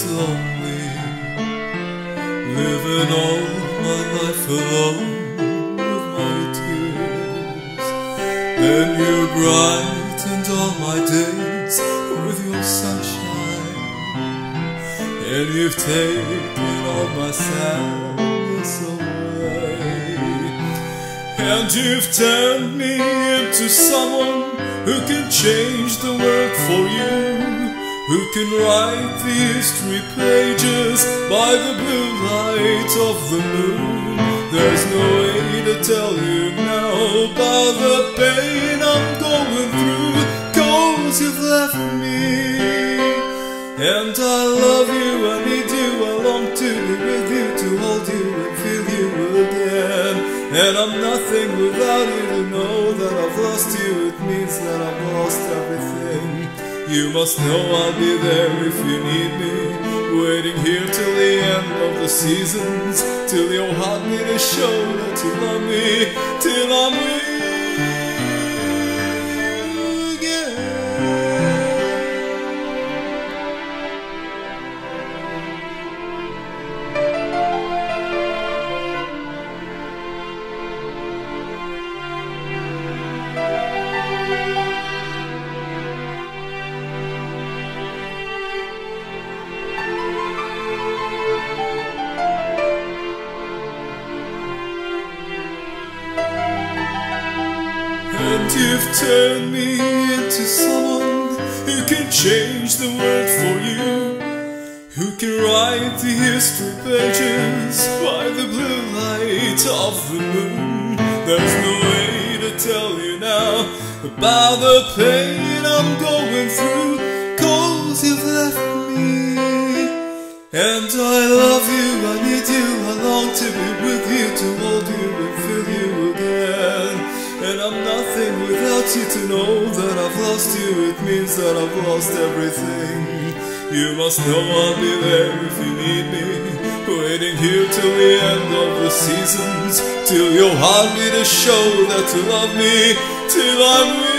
was lonely, living all my life alone with my tears. Then you brightened all my days with your sunshine, and you've taken all my sadness away. And you've turned me into someone who can change the world for you. Who can write the history pages by the blue light of the moon? There's no way to tell you now about the pain I'm going through, cause you've left me. And I love you, I need you, I long to be with you, to hold you and feel you again. And I'm nothing without you to know that I've lost you, it means that everything. You must know I'll be there if you need me. Waiting here till the end of the seasons, till your heart me to show that you love me, till I'm with you've turned me into someone who can change the world for you. Who can write the history pages by the blue light of the moon. There's no way to tell you now about the pain I'm going through. Cause you've left me. And I love you, I need you, I long to be with you, to you to know that I've lost you, it means that I've lost everything. You must know I'll be there if you need me, waiting here till the end of the seasons, till heart me to show that you love me, till I'm